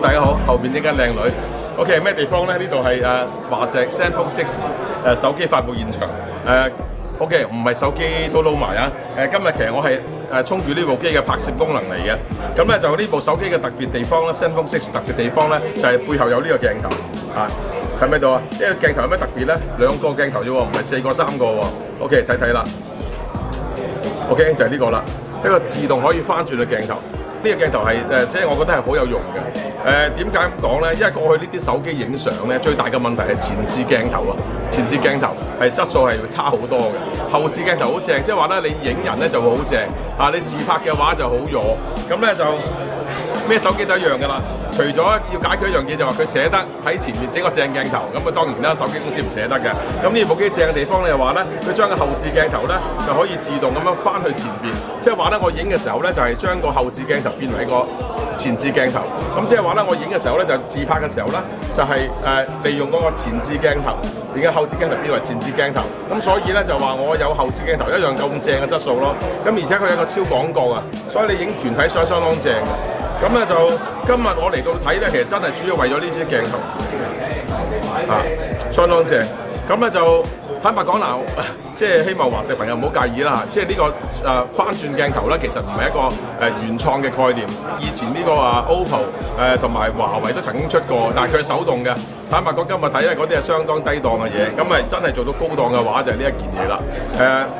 大家好，後邊呢間靚女。OK，咩地方咧？呢度係誒華碩 ZenFone 6誒手機發布現場。誒、OK，唔係手機都撈埋啊！誒、今日其實我係誒衝住呢部機嘅拍攝功能嚟嘅。咁咧就呢部手機嘅特別地方咧，ZenFone 6特別地方咧就係、背後有呢個鏡頭啊！睇唔睇到啊？呢個鏡頭有咩特別咧？兩個鏡頭啫喎，唔係四個三個喎。OK，睇睇啦。OK，就係呢個啦，一個自動可以翻轉嘅鏡頭。呢、個鏡頭係誒、即係我覺得係好有用嘅。誒點解咁講咧？因為過去呢啲手機影相咧，最大嘅問題係前置鏡頭啊，前置鏡頭係質素係差好多嘅。後置鏡頭好正，即係話咧，你影人咧就會好正，啊你自拍嘅話就好弱。咁咧就咩手機都一樣噶啦。除咗要解決一樣嘢，就話佢捨得喺前面整個正鏡頭，咁啊當然啦，手機公司唔捨得嘅。咁呢部機正嘅地方咧，就話咧，佢將個後置鏡頭咧就可以自動咁樣翻去前邊，即係話咧，我影嘅時候咧就係、將個後置鏡頭變為一個前置鏡頭。咁即係話咧，我影嘅時候咧就自拍嘅時候咧就係、誒、利用嗰個前置鏡頭，而家後置鏡頭變為前置鏡頭。咁所以咧就話我有後置鏡頭一樣咁正嘅質素咯。咁而且佢有個超廣角啊，所以你影團體相相當正嘅。咁咧就今日我嚟到睇咧，其實真係主要為咗呢支鏡頭啊，相當正。咁咧就坦白講嗱，即係希望華碩朋友唔好介意啦。即係呢、個誒、翻轉鏡頭咧，其實唔係一個誒、原創嘅概念。以前呢個啊 OPPO 誒同埋華為都曾經出過，但係佢係手動嘅。坦白講，今日睇咧嗰啲係相當低檔嘅嘢，咁咪真係做到高檔嘅話就係呢一件嘢啦。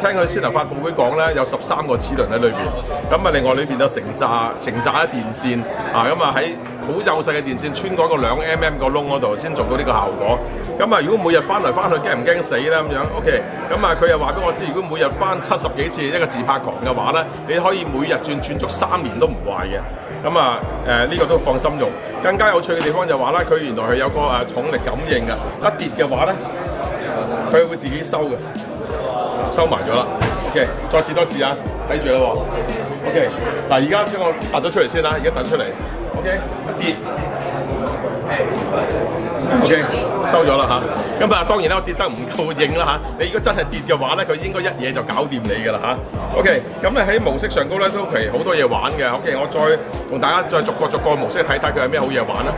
誒、聽佢先頭發佈會講咧，有十三個齒輪喺裏邊，咁啊另外裏邊有成扎成扎嘅電線啊，咁啊喺好幼細嘅電線穿過一個兩 mm 個窿嗰度先做到呢個效果。咁啊，如果每日翻嚟翻去驚唔驚死咧咁樣？OK，咁啊佢又話俾我知，如果每日翻七十幾次一個自拍狂嘅話咧，你可以每日轉轉足三年都唔壞嘅。咁啊誒呢個都放心用。更加有趣嘅地方就話咧，佢原來係有個誒重力感應嘅，一跌嘅話咧，佢會自己收嘅，收埋咗啦。OK，再試多次啊，睇住啦喎。OK，嗱而家將我突咗出嚟先啦，而家突出嚟。OK，跌。OK，收咗啦吓，咁啊當然啦，我跌得唔夠硬啦吓。你如果真係跌嘅話咧，佢應該一嘢就搞掂你噶啦吓。OK，咁咧喺模式上高咧都其實好多嘢玩嘅。OK，我再同大家再逐個逐個模式睇睇佢有咩好嘢玩啦。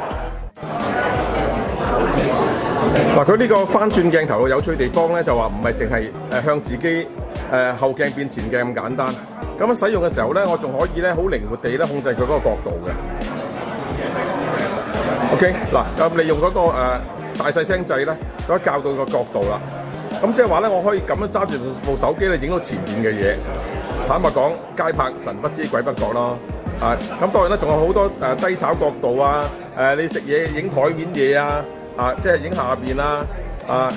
嗱，佢呢個翻轉鏡頭嘅有趣地方咧，就話唔係淨係誒向自己誒、呃、後鏡變前鏡咁簡單。咁樣使用嘅時候咧，我仲可以咧好靈活地咧控制佢嗰個角度嘅。嗱，咁利用嗰、個、呃、大細聲掣咧，可以校到個角度啦。咁即係話咧，我可以咁樣揸住部手機咧，影到前面嘅嘢。坦白講，街拍神不知鬼不覺咯。啊，咁當然啦，仲有好多誒、低炒角度啊，誒、你食嘢影台面嘢啊，啊，即係影下邊啊，啊，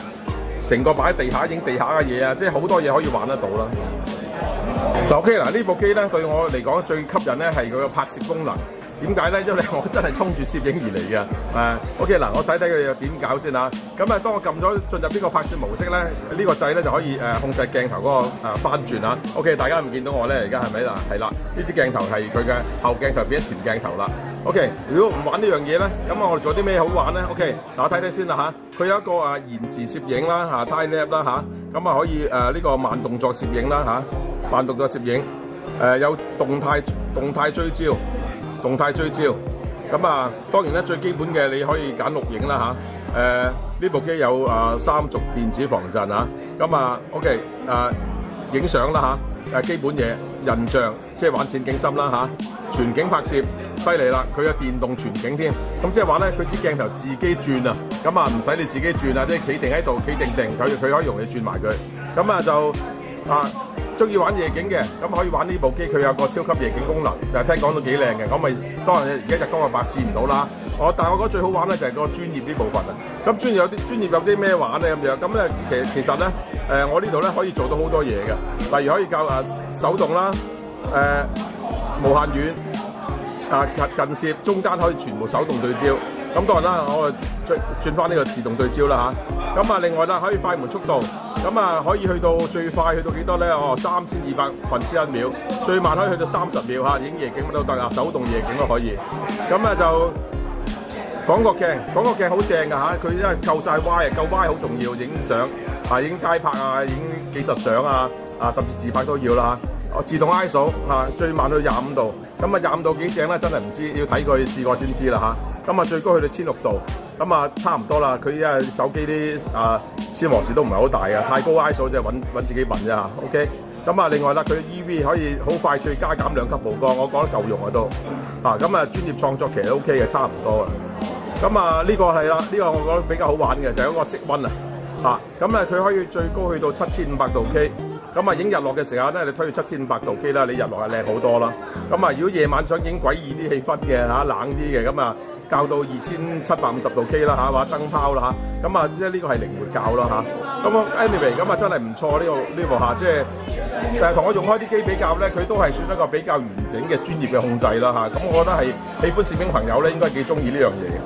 成個擺喺地下影地下嘅嘢啊，即係好多嘢可以玩得到啦。嗱，OK 嗱，呢部機咧對我嚟講最吸引咧係佢個拍攝功能。點解咧？因為我真係衝住攝影而嚟嘅。誒、OK 嗱，我睇睇佢又點搞先啊。咁啊，當我撳咗進入呢個拍攝模式咧，呢、個掣咧就可以誒、控制鏡頭嗰、個、誒翻轉啊。OK，大家唔見到我咧，而家係咪啦？係啦，呢支鏡頭係佢嘅後鏡頭變咗前鏡頭啦。OK，如果唔玩呢樣嘢咧，咁我哋做啲咩好玩咧？OK，嗱我睇睇先啦吓，佢有一個誒延時攝影啦嚇，time lap 啦吓，咁啊可以誒呢、個慢動作攝影啦吓，慢動作攝影誒、有動態動態追焦。動態追焦，咁啊當然咧最基本嘅你可以揀錄影啦吓，誒、呢部機有啊三軸電子防震啊，咁啊 OK 誒影相啦吓，誒、基本嘢人像即係玩漸景深啦吓，全景拍攝犀利啦，佢有電動全景添，咁即係話咧佢支鏡頭自己轉啊，咁啊唔使你自己轉啊，即係企定喺度企定定，佢佢可以容易轉埋佢，咁啊就啊。中意玩夜景嘅，咁可以玩呢部機，佢有個超級夜景功能，就係聽講都幾靚嘅。咁咪當然而家日光日白試唔到啦。我但係我覺得最好玩咧就係個專業啲部分啊。咁專業有啲專業有啲咩玩咧咁樣？咁咧其實其實咧誒、我呢度咧可以做到好多嘢嘅，例如可以教誒、手動啦，誒、無限遠。啊近近攝中間可以全部手動對焦，咁當然啦，我轉轉翻呢個自動對焦啦吓，咁啊另外啦可以快門速度，咁啊可以去到最快去到幾多咧？哦三千二百分之一秒，最慢可以去到三十秒嚇，影夜景都得啊，手動夜景都可以。咁啊就廣角鏡，廣角鏡好正㗎嚇，佢因為夠晒 Y 啊，夠 Y 好重要，影相啊影街拍啊，影紀實相啊，啊甚至自拍都要啦。自動 ISO 嚇，最慢去廿五度，咁啊廿五度幾正咧？真係唔知，要睇佢試過先知啦嚇。咁啊最高去到千六度，咁啊差唔多啦。佢因為手機啲啊消磨時都唔係好大嘅，太高 ISO 即係揾揾自己問啫嚇。OK，咁啊另外啦，佢 EV 可以好快脆加減兩級曝光，我覺得夠用啊都。啊咁啊專業創作其實 OK 嘅，差唔多啊。咁啊呢個係啦，呢個我覺得比較好玩嘅就係嗰個色溫啊。啊咁啊佢可以最高去到七千五百度 K。咁啊，影日落嘅時候咧，你推到七千五百度 K 啦，你日落係靚好多啦。咁啊，如果夜晚想影詭異啲氣氛嘅嚇，冷啲嘅，咁啊，校到二千七百五十度 K 啦嚇，或者燈泡啦嚇。咁啊，即係呢個係靈活校啦嚇。咁啊，anyway，咁啊真係唔錯呢個呢部嚇，即係但係同我用開啲機比較咧，佢都係算一個比較完整嘅專業嘅控制啦嚇。咁我覺得係喜歡攝影朋友咧，應該幾中意呢樣嘢嘅。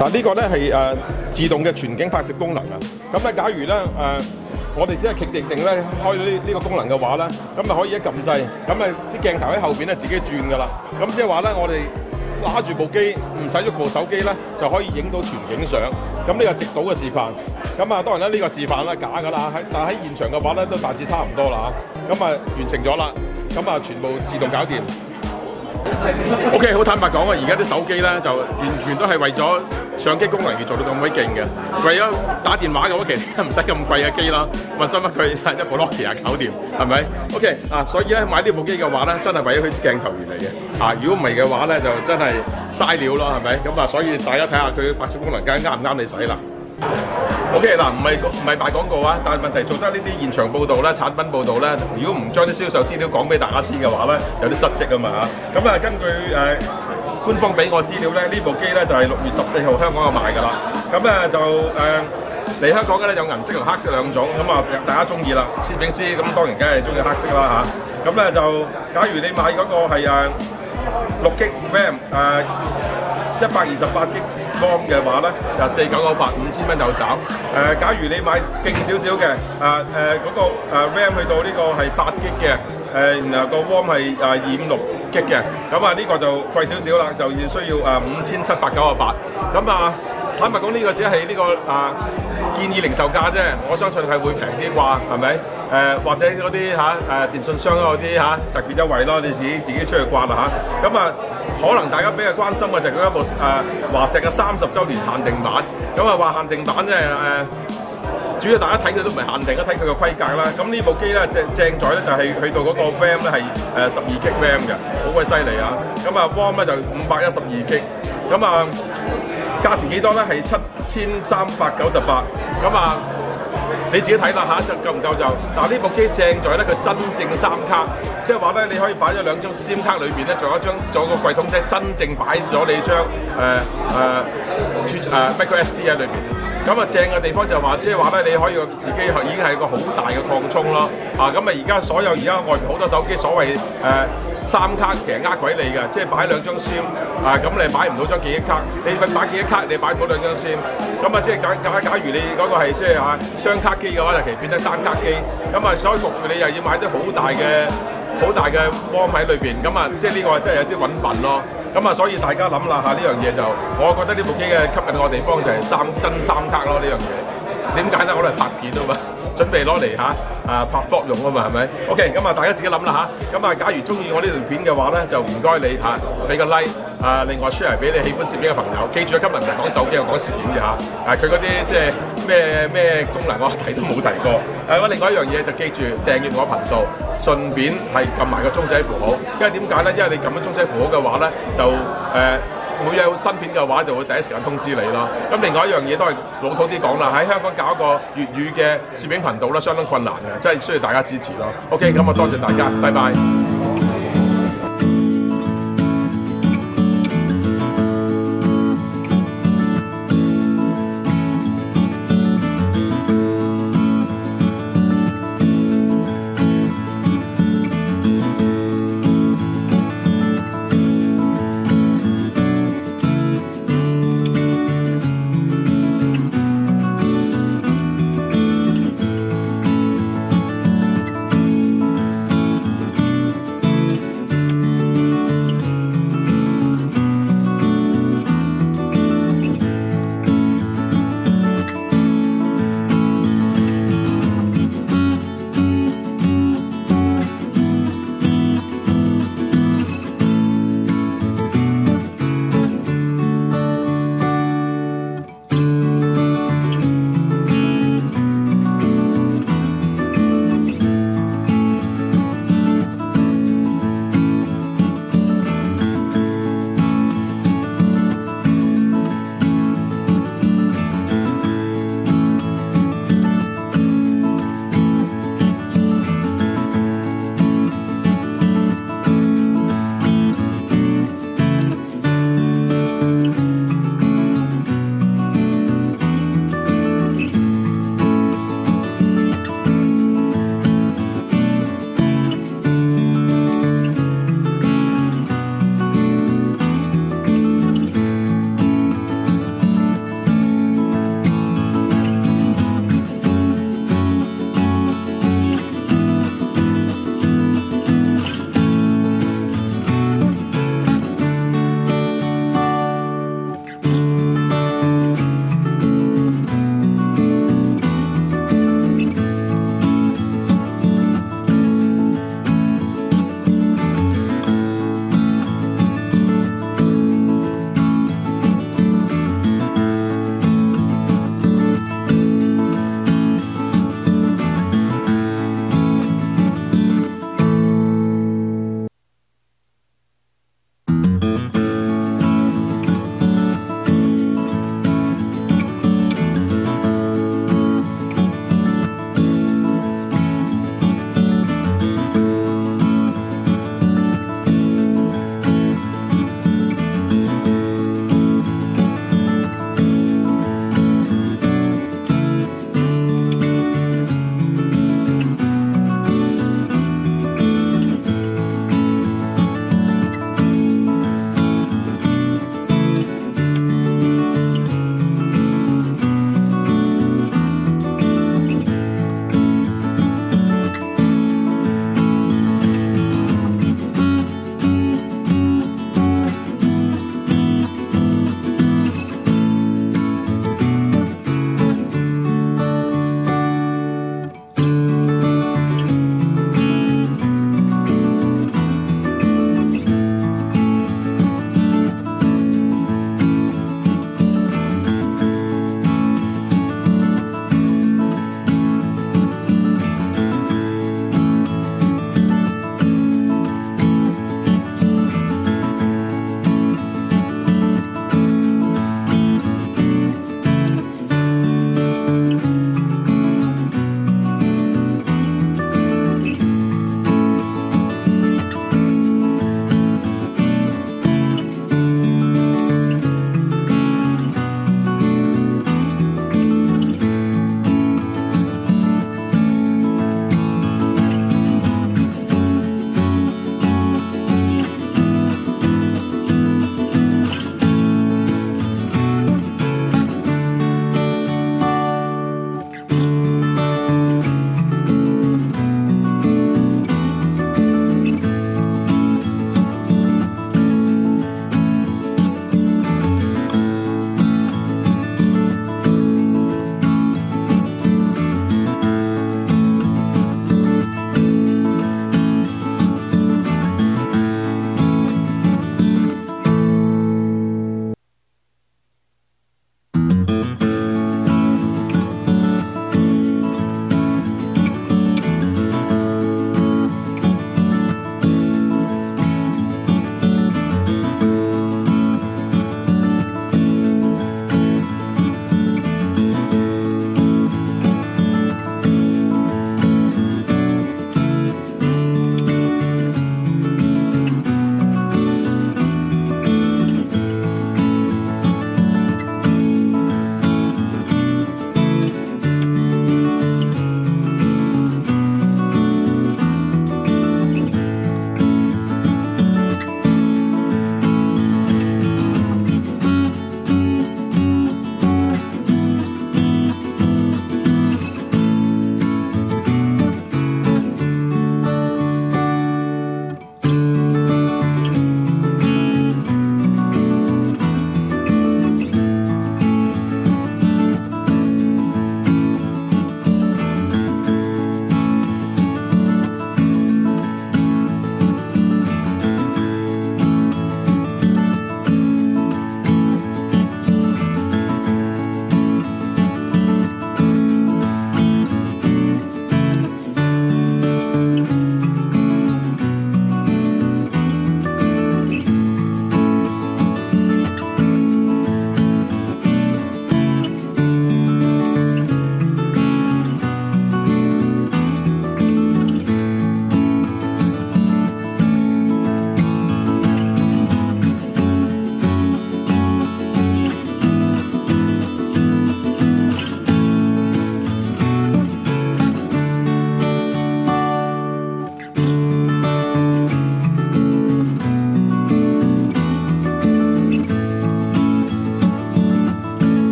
嗱，呢個咧係誒自動嘅全景拍攝功能啊！咁咧，假如咧誒、我哋只係企定定咧開呢呢個功能嘅話咧，咁啊可以一撳掣，咁啊啲鏡頭喺後邊咧自己轉噶啦。咁即係話咧，我哋拉住部機，唔使喐部手機咧，就可以影到全景相。咁呢個直到嘅示範。咁啊，當然啦，呢個示範咧假噶啦，喺但係喺現場嘅話咧，都大致差唔多啦嚇。咁啊完成咗啦，咁啊全部自動搞掂。O.K. 好坦白講啊，而家啲手機咧就完全都係為咗相機功能而做到咁鬼勁嘅。為咗打電話嘅話，其實唔使咁貴嘅機啦，問心一句一部 Nokia 搞掂，係咪？O.K. 啊，所以咧買呢部機嘅話咧，真係為咗佢鏡頭而嚟嘅。啊，如果唔係嘅話咧，就真係嘥料咯，係咪？咁啊，所以大家睇下佢拍攝功能，梗啱唔啱你使啦。O.K. 嗱，唔係唔係賣廣告啊，但係問題做得呢啲現場報導咧、產品報導咧，如果唔將啲銷售資料講俾大家知嘅話咧，有啲失職啊嘛嚇。咁啊，根據誒、官方俾我資料咧，呢部機咧就係六月十四號香港有賣㗎啦。咁咧就誒嚟、香港嘅咧有銀色同黑色兩種，咁啊大家中意啦。攝影師咁當然梗係中意黑色啦嚇。咁、啊、咧就假如你買嗰個係誒六 G RAM 誒一百二十八 G。方嘅話咧，就四九九八五千蚊就走。誒、假如你買勁少少嘅，啊誒嗰個 RAM 去到呢個係八 G 嘅，誒、呃、然後個 ROM 係啊二五六 G 嘅，咁啊呢個就貴少少啦，就要需要啊五千七百九十八。咁啊坦白講，呢個只係呢個啊建議零售價啫，我相信係會平啲啩，係咪？誒、或者嗰啲嚇誒電信商嗰啲嚇特別優惠咯，你自己自己出去刮啦嚇。咁啊，可能大家比較關心嘅就係嗰一部誒、呃、華碩嘅三十週年限定版。咁啊話限定版即係誒，主要大家睇佢都唔係限定，一睇佢個規格啦。咁呢部機咧正正在咧就係去到嗰個 RAM 咧係誒十二 G RAM 嘅，好鬼犀利啊！咁啊 ROM 咧就五百一十二 G。咁啊價錢幾多咧？係七千三百九十八。咁啊〜你自己睇啦嚇，就夠唔夠就？但呢部機正在咧，佢真正三卡，即係話咧，你可以擺咗兩張 SIM 卡裏邊咧，仲有一張，仲有個櫃桶仔，真正擺咗你張誒誒誒 micro SD 喺裏邊。咁啊正嘅地方就話，即係話咧，你可以自己已經係一個好大嘅擴充咯。啊，咁啊而家所有而家外面好多手機所謂誒、三卡其實呃鬼你嘅，即係擺兩張 SIM 啊，咁你擺唔到張記憶卡，你咪擺記憶卡你擺唔到兩張 SIM，咁啊即係假假假如你嗰個係即係嚇雙卡機嘅話，就其實變得單卡機，咁啊所以焗住你又要買啲好大嘅。好大嘅光喺裏邊，咁啊，即係呢個真係有啲揾笨咯。咁啊，所以大家諗啦嚇，呢樣嘢就，我覺得呢部機嘅吸引我地方就係三真三卡咯，呢樣嘢。點解咧？我哋拍片啊嘛。準備攞嚟嚇啊拍 vlog 用啊嘛係咪？OK 咁啊大家自己諗啦嚇。咁啊假如中意我呢條片嘅話咧，就唔該你嚇俾個 like 啊，另外 share 俾你喜歡攝影嘅朋友。記住啊，今日唔係講手機，我講攝影嘅嚇。啊佢嗰啲即係咩咩功能我提都冇提過。誒我另外一樣嘢就記住訂閱我頻道，順便係撳埋個鐘仔符號。因為點解咧？因為你撳咗鐘仔符號嘅話咧，就誒。呃每有新片嘅話，就會第一時間通知你咯。咁另外一樣嘢都係老土啲講啦，喺香港搞一個粵語嘅攝影頻道咧，相當困難嘅，真係需要大家支持咯。OK，咁啊多謝大家，拜拜。